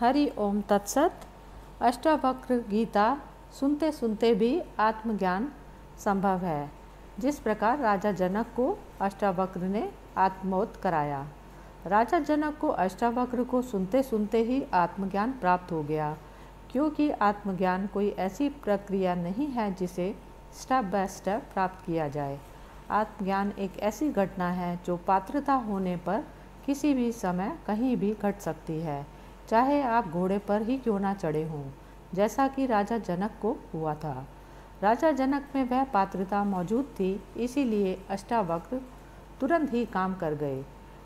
हरि ओम तत्सत। अष्टावक्र गीता सुनते सुनते भी आत्मज्ञान संभव है। जिस प्रकार राजा जनक को अष्टावक्र ने आत्मोत कराया। राजा जनक को अष्टावक्र को सुनते सुनते ही आत्मज्ञान प्राप्त हो गया। क्योंकि आत्मज्ञान कोई ऐसी प्रक्रिया नहीं है जिसे स्टेप बाय स्टेप प्राप्त किया जाए। आत्मज्ञान एक ऐसी घटना है जो पात्रता होने पर किसी भी समय कहीं भी घट सकती है। चाहे आप घोड़े पर ही क्यों ना चढ़े हों, जैसा कि राजा जनक को हुआ था। राजा जनक में वह पात्रता मौजूद थी, इसीलिए अष्टावक्र तुरंत ही काम कर गए।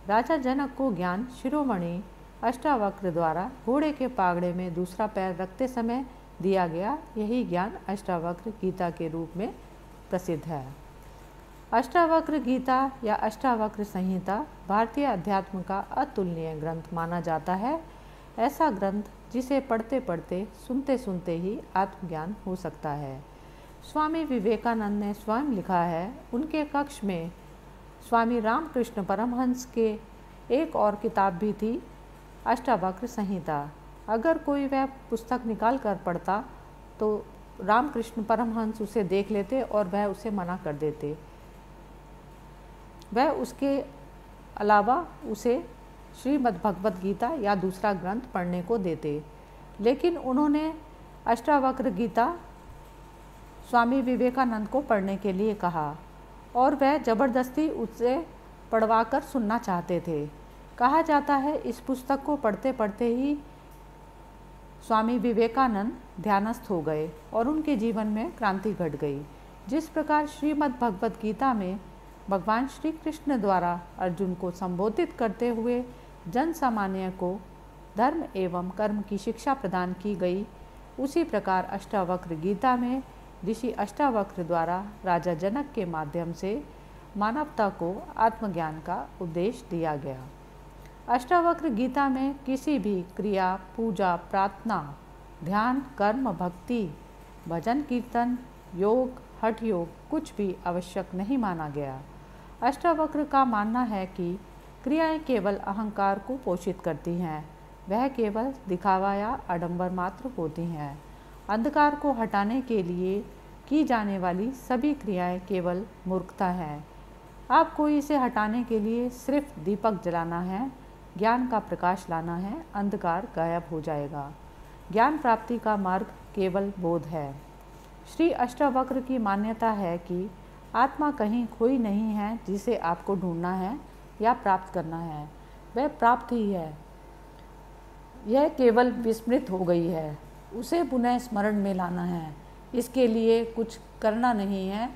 राजा जनक को ज्ञान शिरोमणि अष्टावक्र द्वारा घोड़े के पागड़े में दूसरा पैर रखते समय दिया गया यही ज्ञान अष्टावक्र गीता के रूप में प्रसिद्ध है। अष्टावक्र गीता या अष्टावक्र संहिता भारतीय अध्यात्म का अतुलनीय ग्रंथ माना जाता है। ऐसा ग्रंथ जिसे पढ़ते पढ़ते सुनते सुनते ही आत्मज्ञान हो सकता है। स्वामी विवेकानंद ने स्वयं लिखा है, उनके कक्ष में स्वामी रामकृष्ण परमहंस के एक और किताब भी थी, अष्टावक्र संहिता। अगर कोई वह पुस्तक निकाल कर पढ़ता तो रामकृष्ण परमहंस उसे देख लेते और वह उसे मना कर देते। वह उसके अलावा उसे श्रीमद् भगवत गीता या दूसरा ग्रंथ पढ़ने को देते। लेकिन उन्होंने अष्टावक्र गीता स्वामी विवेकानंद को पढ़ने के लिए कहा और वह ज़बरदस्ती उससे पढ़वा कर सुनना चाहते थे। कहा जाता है, इस पुस्तक को पढ़ते पढ़ते ही स्वामी विवेकानंद ध्यानस्थ हो गए और उनके जीवन में क्रांति घट गई। जिस प्रकार श्रीमद् भगवत गीता में भगवान श्री कृष्ण द्वारा अर्जुन को संबोधित करते हुए जन सामान्य को धर्म एवं कर्म की शिक्षा प्रदान की गई। उसी प्रकार अष्टावक्र गीता में ऋषि अष्टावक्र द्वारा राजा जनक के माध्यम से मानवता को आत्मज्ञान का उपदेश दिया गया। अष्टावक्र गीता में किसी भी क्रिया, पूजा, प्रार्थना, ध्यान, कर्म, भक्ति, भजन, कीर्तन, योग, हठ योग कुछ भी आवश्यक नहीं माना गया। अष्टावक्र का मानना है कि क्रियाएँ केवल अहंकार को पोषित करती हैं। वह केवल दिखावा या आडंबर मात्र होती हैं। अंधकार को हटाने के लिए की जाने वाली सभी क्रियाएँ केवल मूर्खता है। आपको इसे हटाने के लिए सिर्फ़ दीपक जलाना है, ज्ञान का प्रकाश लाना है, अंधकार गायब हो जाएगा। ज्ञान प्राप्ति का मार्ग केवल बोध है। श्री अष्टावक्र की मान्यता है कि आत्मा कहीं खोई नहीं है जिसे आपको ढूंढना है या प्राप्त करना है। वह प्राप्त ही है। यह केवल विस्मृत हो गई है। उसे पुनः स्मरण में लाना है। इसके लिए कुछ करना नहीं है।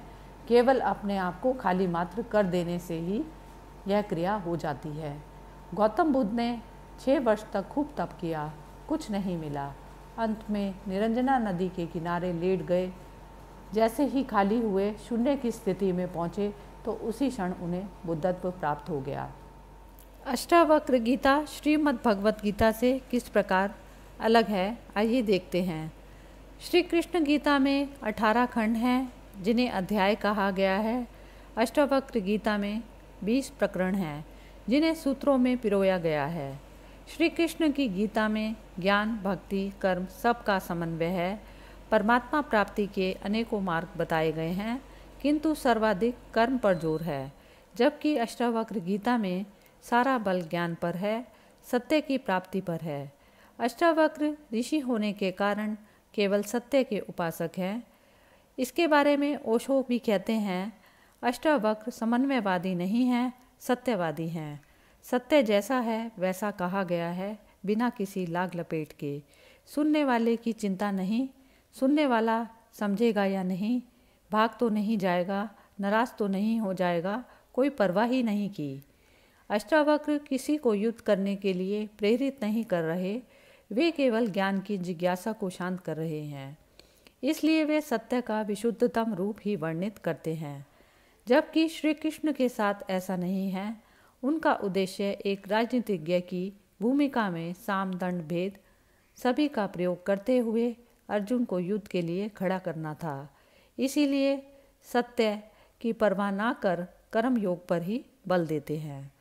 केवल अपने आप को खाली मात्र कर देने से ही यह क्रिया हो जाती है। गौतम बुद्ध ने छः वर्ष तक खूब तप किया। कुछ नहीं मिला। अंत में निरंजना नदी के किनारे लेट गए। जैसे ही खाली हुए शून्य की स्थिति में पहुँचे तो उसी क्षण उन्हें बुद्धत्व प्राप्त हो गया। अष्टावक्र गीता श्रीमद् भगवत गीता से किस प्रकार अलग है, आइए देखते हैं। श्री कृष्ण गीता में अठारह खंड हैं, जिन्हें अध्याय कहा गया है। अष्टावक्र गीता में बीस प्रकरण हैं, जिन्हें सूत्रों में पिरोया गया है। श्री कृष्ण की गीता में ज्ञान, भक्ति, कर्म सब का समन्वय है। परमात्मा प्राप्ति के अनेकों मार्ग बताए गए हैं, किंतु सर्वाधिक कर्म पर ज़ोर है, जबकि अष्टावक्र गीता में सारा बल ज्ञान पर है, सत्य की प्राप्ति पर है। अष्टावक्र ऋषि होने के कारण केवल सत्य के उपासक हैं। इसके बारे में ओशो भी कहते हैं, अष्टावक्र समन्वयवादी नहीं हैं, सत्यवादी हैं। सत्य जैसा है, वैसा कहा गया है, बिना किसी लाग लपेट के। सुनने वाले की चिंता नहीं सुनने वाला समझेगा या नहीं, भाग तो नहीं जाएगा, नाराज़ तो नहीं हो जाएगा, कोई परवाह ही नहीं की। अष्टावक्र किसी को युद्ध करने के लिए प्रेरित नहीं कर रहे, वे केवल ज्ञान की जिज्ञासा को शांत कर रहे हैं। इसलिए वे सत्य का विशुद्धतम रूप ही वर्णित करते हैं। जबकि श्री कृष्ण के साथ ऐसा नहीं है, उनका उद्देश्य एक राजनीतिज्ञ की भूमिका में साम दंड भेद सभी का प्रयोग करते हुए अर्जुन को युद्ध के लिए खड़ा करना था। इसीलिए सत्य की परवाह ना कर कर्म योग पर ही बल देते हैं।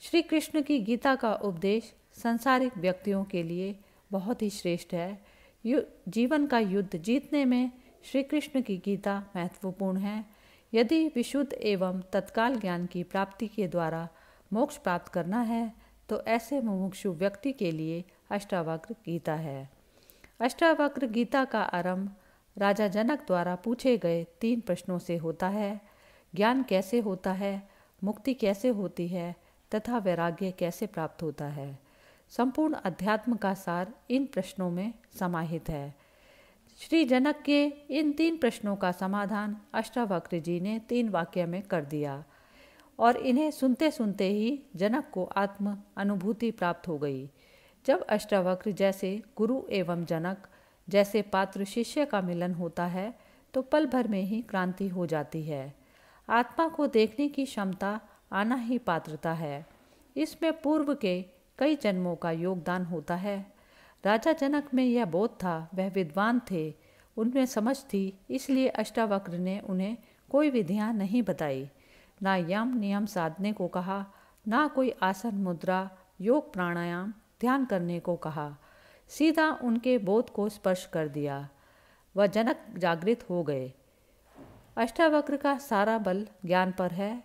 श्री कृष्ण की गीता का उपदेश संसारिक व्यक्तियों के लिए बहुत ही श्रेष्ठ है। यु, जीवन का युद्ध जीतने में श्री कृष्ण की गीता महत्वपूर्ण है। यदि विशुद्ध एवं तत्काल ज्ञान की प्राप्ति के द्वारा मोक्ष प्राप्त करना है तो ऐसे मुमुक्षु व्यक्ति के लिए अष्टावक्र गीता है। अष्टावक्र गीता का आरंभ राजा जनक द्वारा पूछे गए तीन प्रश्नों से होता है। ज्ञान कैसे होता है? मुक्ति कैसे होती है? तथा वैराग्य कैसे प्राप्त होता है? संपूर्ण अध्यात्म का सार इन प्रश्नों में समाहित है। श्री जनक के इन तीन प्रश्नों का समाधान अष्टावक्र जी ने तीन वाक्य में कर दिया और इन्हें सुनते सुनते ही जनक को आत्म अनुभूति प्राप्त हो गई। जब अष्टावक्र जैसे गुरु एवं जनक, जैसे पात्र शिष्य का मिलन होता है तो पल भर में ही क्रांति हो जाती है। आत्मा को देखने की क्षमता आना ही पात्रता है। इसमें पूर्व के कई जन्मों का योगदान होता है। राजा जनक में यह बोध था, वह विद्वान थे। उनमें समझ थी, इसलिए अष्टावक्र ने उन्हें कोई विधियाँ नहीं बताई। ना यम नियम साधने को कहा, ना कोई आसन मुद्रा, योग प्राणायाम ध्यान करने को कहा। सीधा उनके बोध को स्पर्श कर दिया। वह जनक जागृत हो गए। अष्टावक्र का सारा बल ज्ञान पर है।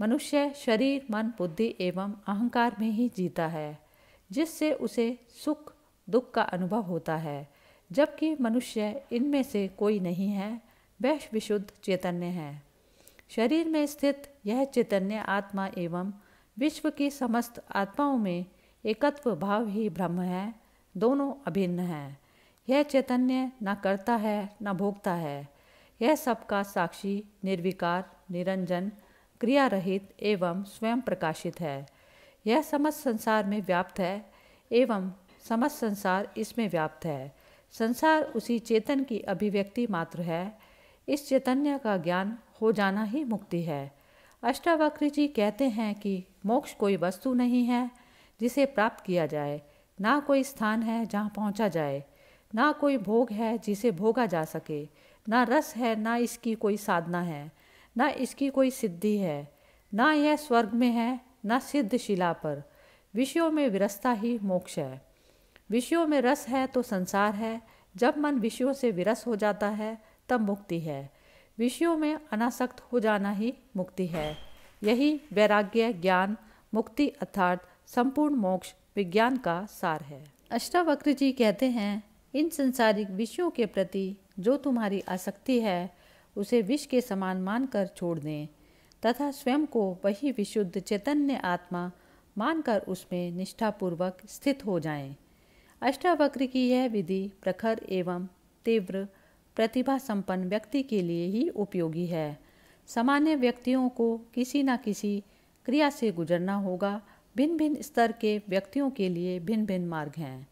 मनुष्य शरीर, मन, बुद्धि एवं अहंकार में ही जीता है, जिससे उसे सुख, दुख का अनुभव होता है। जबकि मनुष्य इनमें से कोई नहीं है, वह विशुद्ध चैतन्य है। शरीर में स्थित यह चैतन्य आत्मा एवं विश्व की समस्त आत्माओं में एकत्व भाव ही ब्रह्म है, दोनों अभिन्न हैं। यह चैतन्य न करता है, न भोगता है। यह सबका साक्षी, निर्विकार, निरंजन क्रिया रहित एवं स्वयं प्रकाशित है। यह समस्त संसार में व्याप्त है, एवं समस्त संसार इसमें व्याप्त है। संसार उसी चेतन की अभिव्यक्ति मात्र है। इस चैतन्य का ज्ञान हो जाना ही मुक्ति है। अष्टावक्र जी कहते हैं कि मोक्ष कोई वस्तु नहीं है जिसे प्राप्त किया जाए। ना कोई स्थान है जहाँ पहुँचा जाए। ना कोई भोग है जिसे भोगा जा सके। ना रस है, ना इसकी कोई साधना है। ना इसकी कोई सिद्धि है। ना यह स्वर्ग में है, न सिद्ध शिला पर। विषयों में विरसता ही मोक्ष है। विषयों में रस है तो संसार है। जब मन विषयों से विरस हो जाता है, तब मुक्ति है। विषयों में अनासक्त हो जाना ही मुक्ति है। यही वैराग्य, ज्ञान, मुक्ति अर्थात संपूर्ण मोक्ष विज्ञान का सार है अष्टावक्र जी कहते हैं, इन संसारिक विषयों के प्रति जो तुम्हारी आसक्ति है, उसे विष के समान मानकर छोड़ दें, तथा स्वयं को वही विशुद्ध चैतन्य आत्मा मानकर उसमें निष्ठापूर्वक स्थित हो जाएँ। अष्टावक्र की यह विधि प्रखर एवं तीव्र प्रतिभा संपन्न व्यक्ति के लिए ही उपयोगी है सामान्य व्यक्तियों को किसी न किसी क्रिया से गुजरना होगा भिन्न भिन्न स्तर के व्यक्तियों के लिए भिन्न भिन्न मार्ग हैं।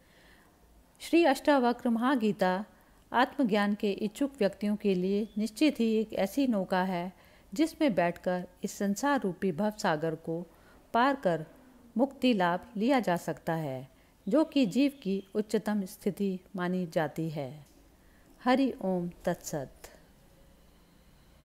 श्री अष्टावक्र महागीता आत्मज्ञान के इच्छुक व्यक्तियों के लिए निश्चित ही एक ऐसी नौका है, जिसमें बैठकर इस संसार रूपी भव सागर को पार कर मुक्ति लाभ लिया जा सकता है, जो कि जीव की उच्चतम स्थिति मानी जाती है। हरि ओम तत्सत।